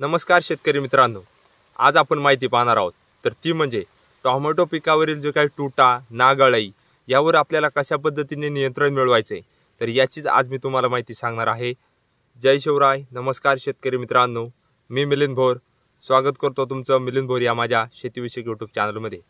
नमस्कार शेतकरी मित्रांनो. आज आपण माहिती पाहणार आहोत. तर ती म्हणजे टोमॅटो पिकावरील जो काही तुटा नागळाई यावर आपल्याला कशा पद्धतीने नियंत्रण मिळवायचे? तर याचीच आज मी तुम्हाला माहिती सांगणार आहे. जय शिवराय. नमस्कार शेतकरी मित्रांनो. मी मिलिंद भोर. स्वागत करतो तुमचं मिलिंद भोर या माझ्या शेतीविषयक यूट्यूब चॅनलमध्ये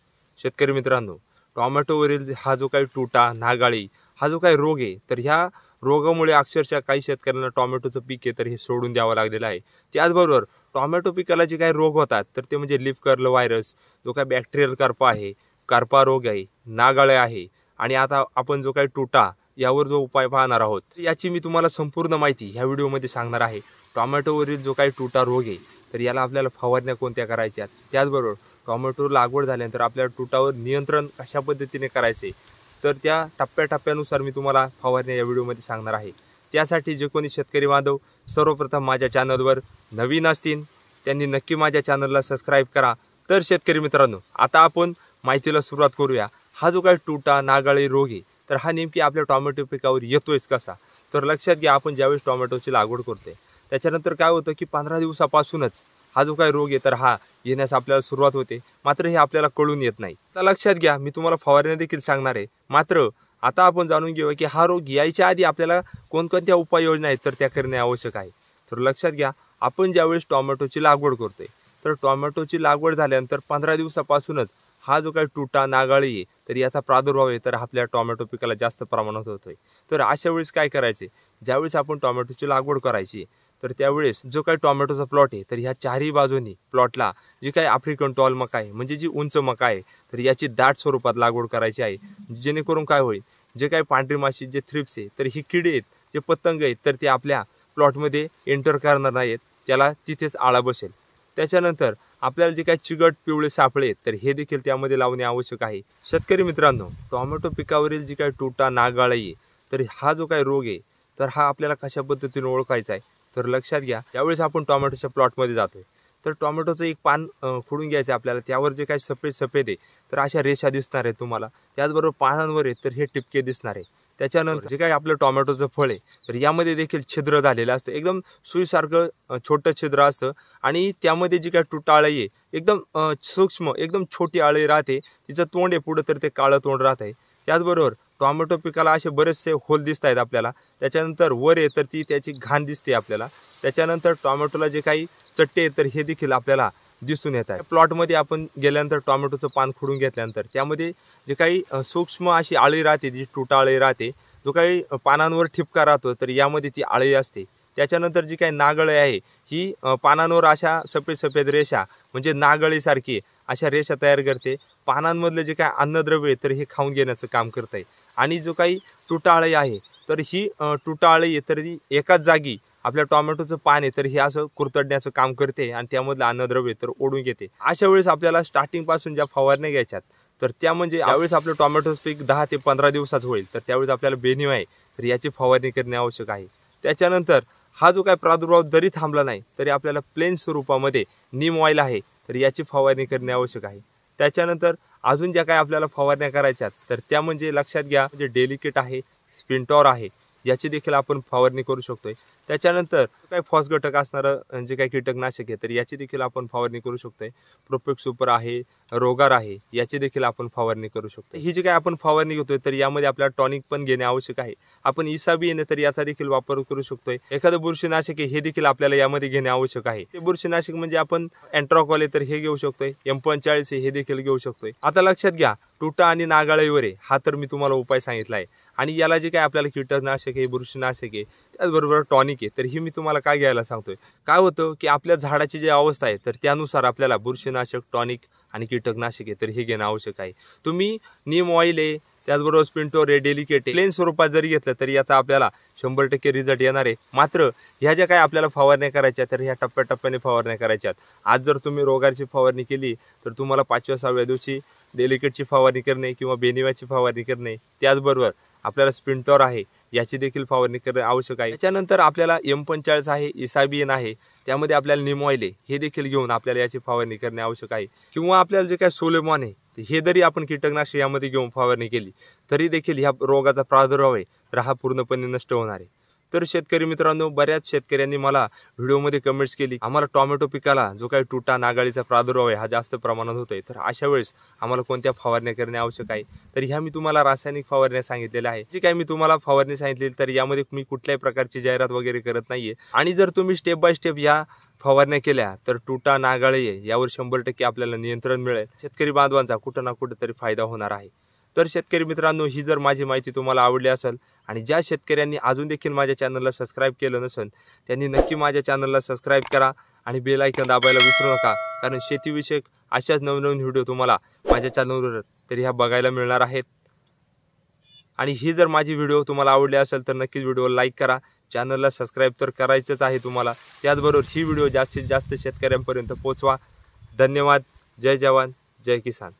शेतकरी मित्रांनो टोमॅटोवरील हा जो काही तुटा नागाळी हा जो काही रोग आहे तर ह्या रोगामुळे अक्षरशः काही शेतकऱ्यांना टोमॅटोचं पीक आहे तर हे सोडून द्यावं लागलेलं आहे. त्याचबरोबर टॉमॅटो पिकाला जे काही रोग होतात तर ते म्हणजे लिफ कर्ल व्हायरस जो काही बॅक्टेरियल करपा आहे करपा रोग आहे नागाळे आहे आणि आता आपण जो काही टुटा यावर जो उपाय पाहणार आहोत याची मी तुम्हाला संपूर्ण माहिती ह्या व्हिडिओमध्ये सांगणार आहे. टोमॅटोवरील जो काही टुटा रोग आहे तर याला आपल्याला फवारण्या कोणत्या करायच्या त्याचबरोबर टॉमॅटो लागवड झाल्यानंतर आपल्याला टुटावर नियंत्रण कशा पद्धतीने करायचे? तर त्या टप्प्याटप्प्यानुसार मी तुम्हाला फवारण्या या व्हिडिओमध्ये सांगणार आहे. त्यासाठी जे कोणी शेतकरी बांधव सर्वप्रथम माझ्या चॅनलवर नवीन असतील त्यांनी नक्की माझ्या चॅनलला सबस्क्राईब करा. तर शेतकरी मित्रांनो आता आपण माहितीला सुरुवात करूया. हा जो काही तुटा नागाळी रोग आहे तर हा नेमकी आपल्या टॉमॅटो पिकावर येतोयच कसा? तर लक्षात घ्या आपण ज्यावेळेस टोमॅटोची लागवड करतोय त्याच्यानंतर काय होतं की पंधरा दिवसापासूनच हा जो काही रोग आहे तर हा येण्यास आपल्याला सुरुवात होते. मात्र हे आपल्याला कळून येत नाही. तर लक्षात घ्या मी तुम्हाला फवारण्या देखील सांगणार आहे. मात्र आता आपण जाणून घेऊया की हा रोग यायच्या आधी आपल्याला कोणकोणत्या उपाययोजना आहेत तर त्या करणे आवश्यक आहे. तर लक्षात घ्या आपण ज्यावेळेस टोमॅटोची लागवड करतोय तर टोमॅटोची लागवड झाल्यानंतर पंधरा दिवसापासूनच हा जो काही तुटा नागाळी आहे तर याचा प्रादुर्भाव आहे तर आपल्या टोमॅटो पिकाला जास्त प्रमाणात होतोय. तर अशा वेळेस काय करायचे ज्यावेळेस आपण टोमॅटोची लागवड करायची तर त्यावेळेस जो काही टोमॅटोचा प्लॉट आहे तर ह्या चारही बाजूनी प्लॉटला जी काही आफ्रिकन टॉल मका आहे म्हणजे जी उंच मका आहे तर याची दाट स्वरूपात लागवड करायची आहे. जेणेकरून काय होईल जे काही पांढरी माशी जे थ्रिप्स आहे तर ही किडे आहेत जे पतंग आहेत तर ते आपल्या प्लॉटमध्ये एंटर करणार नाहीत. त्याला तिथेच आळा बसेल. त्याच्यानंतर आपल्याला जे काही चिगट पिवळे सापळे तर हे देखील त्यामध्ये लावणे आवश्यक आहे. शेतकरी मित्रांनो टॉमॅटो पिकावरील जी काही तुटा नागाळी आहे तर हा जो काही रोग आहे तर हा आपल्याला कशा पद्धतीने ओळखायचा आहे तर लक्षात घ्या त्यावेळेस आपण टोमॅटोच्या प्लॉटमध्ये जातोय तर टोमॅटोचं एक पान खुडून घ्यायचं आपल्याला त्यावर जे काही सफेद सफेद आहे तर अशा रेषा दिसणार आहेत तुम्हाला. त्याचबरोबर पानांवर आहे तर हे टिपके दिसणार आहे त्याच्यानंतर जे काही आपलं टोमॅटोचं फळ आहे तर यामध्ये देखील छिद्र झालेलं असतं. एकदम सुईसारखं छोटं छिद्र असतं. आणि त्यामध्ये जी काही तुटाळी आहे एकदम सूक्ष्म एकदम छोटी आळी राहते. तिचं तोंड आहे पुढं तर ते काळं तोंड राहत आहे त्याचबरोबर टोमॅटो पिकाला असे बरेचसे होल दिसत आहेत आपल्याला. त्याच्यानंतर वर आहे तर ती त्याची घाण दिसते आपल्याला. त्याच्यानंतर टोमॅटोला जे काही चट्टे आहेत तर हे देखील आपल्याला दिसून येत आहे प्लॉटमध्ये आपण गेल्यानंतर टोमॅटोचं पान खुडून घेतल्यानंतर त्यामध्ये जे काही सूक्ष्म अशी आळी राहते जी तुटा आळी राहते जो काही पानांवर ठिपका राहतो तर यामध्ये ती आळी असते. त्याच्यानंतर जी काही नागळे आहे ही पानांवर अशा सफेद सफेद रेषा म्हणजे नागळीसारखी अशा रेषा तयार करते. पानांमधलं जे काही अन्नद्रव्य आहे तर हे खाऊन घेण्याचं काम करत आहे आणि जो काही तुटाळी आहे तर ही तुटाळी आहे तर ती एकाच जागी आपल्या टोमॅटोचं पान आहे तर हे असं कुरतडण्याचं काम करते आणि त्यामधलं अन्नद्रव्य तर ओढून घेते. अशा वेळेस आपल्याला स्टार्टिंगपासून ज्या फवारण्या घ्यायच्यात तर त्या म्हणजे यावेळेस आपलं टोमॅटो पीक दहा ते पंधरा दिवसात होईल तर त्यावेळेस आपल्याला बेनिव आहे तर याची फवारणी करणे आवश्यक आहे. त्याच्यानंतर हा जो काही प्रादुर्भाव जरी थांबला नाही तरी आपल्याला प्लेन स्वरूपामध्ये नीम ऑइल आहे तर याची फवारणी करणे आवश्यक आहे. त्याच्यानंतर अजून ज्या काही आपल्याला फवारण्या करायच्या तर त्या म्हणजे लक्षात घ्या म्हणजे डेलिकेट आहे स्पिंटॉर आहे याची देखील आपण फवारणी करू शकतोय. त्याच्यानंतर काही फॉस घटक असणारं जे काही कीटकनाशक आहे तर याची देखील आपण फवारणी करू शकतोय. प्रोपेक्ट सुपर आहे रोगार आहे याची देखील आपण फवारणी करू शकतो ही जी काही आपण फवारणी घेतोय तर यामध्ये आपल्याला टॉनिक पण घेणे आवश्यक आहे. आपण इसाबी येणे तर याचा देखील वापर करू शकतोय. एखादं बुरशीनाशक आहे हे देखील आपल्याला यामध्ये घेणे आवश्यक आहे. ते बुरशीनाशक म्हणजे आपण अँट्रॉकॉल तर हे घेऊ शकतोय. एम पंचाळीस हे देखील घेऊ शकतोय. आता लक्षात घ्या टुटा आणि नागाळीवर आहे हा तर मी तुम्हाला उपाय सांगितला आहे आणि याला जे काय आपल्याला कीटकनाशक आहे बुरशीनाशक आहे त्याचबरोबर टॉनिक आहे तर ही मी तुम्हाला काय घ्यायला सांगतोय? काय होतं की आपल्या झाडाची जी अवस्था आहे तर त्यानुसार आपल्याला बुरशीनाशक टॉनिक आणि कीटकनाशक आहे तर हे घेणं आवश्यक आहे. तुम्ही नीम ऑइल आहे त्याचबरोबर स्पिंटोर आहे. डेलिकेट प्लेन स्वरूपात जरी घेतलं तरी याचा आपल्याला शंभर टक्के रिझल्ट येणार आहे. मात्र ह्या ज्या काही आपल्याला फवारण्या करायच्या तर ह्या टप्प्याटप्प्याने फवारण्या करायच्यात आज जर तुम्ही रोगाची फवारणी केली तर तुम्हाला पाचव्या सहाव्या दिवशी डेलिकेटची फवारणी करणे किंवा बेनिव्याची फवारणी करणे त्याचबरोबर आपल्याला स्प्रिंटॉर आहे याची देखील फवारणी करणे आवश्यक आहे. त्याच्यानंतर आपल्याला एम पंचाळीस आहे e इसाबियन आहे त्यामध्ये आपल्याला निमॉयले हे देखील घेऊन आपल्याला याची फवारणी करणे आवश्यक आहे. किंवा आपल्याला जे काय सोलेमॉन आहे हे जरी आपण कीटकनाशक यामध्ये घेऊन फवारणी केली तरी देखील ह्या रोगाचा प्रादुर्भाव आहे तर हा पूर्णपणे नष्ट होणार आहे. तर शेतकरी मित्रांनो बऱ्याच शेतकऱ्यांनी मला व्हिडिओमध्ये कमेंट्स केली आम्हाला टोमॅटो पिकाला जो काही तुटा नागाळीचा प्रादुर्भाव आहे हा जास्त प्रमाणात होतोय. तर अशा वेळेस आम्हाला कोणत्या फवारण्या करणे आवश्यक आहे? तर ह्या मी तुम्हाला रासायनिक फवारण्या सांगितलेल्या आहे जी काय मी तुम्हाला फवारणी सांगितली तर यामध्ये मी कुठल्याही प्रकारची जाहिरात वगैरे करत नाहीये. आणि जर तुम्ही स्टेप बाय स्टेप या फवारण्या केल्या तर तुटा नागाळे यावर शंभर टक्के आपल्याला नियंत्रण मिळेल. शेतकरी बांधवांचा कुठं ना कुठं तरी फायदा होणार आहे. तर शेतकरी मित्रांनो ही जर माझी माहिती तुम्हाला आवडली असेल आणि ज्या शेतकऱ्यांनी अजून देखील माझ्या चॅनलला सबस्क्राईब केलं नसेल त्यांनी नक्की माझ्या चॅनलला सबस्क्राईब करा आणि बेल आयकॉन दाबायला विसरू नका. कारण शेतीविषयक अशाच नवनवीन व्हिडिओ तुम्हाला माझ्या चॅनलवर तरी ह्या बघायला मिळणार आहेत. आणि ही जर माझी व्हिडिओ तुम्हाला आवडली असेल तर नक्कीच व्हिडिओ लाईक करा. चॅनलला सबस्क्राईब तर करायचंच आहे तुम्हाला. त्याचबरोबर ही व्हिडिओ जास्तीत जास्त शेतकऱ्यांपर्यंत पोचवा धन्यवाद. जय जवान. जय किसान.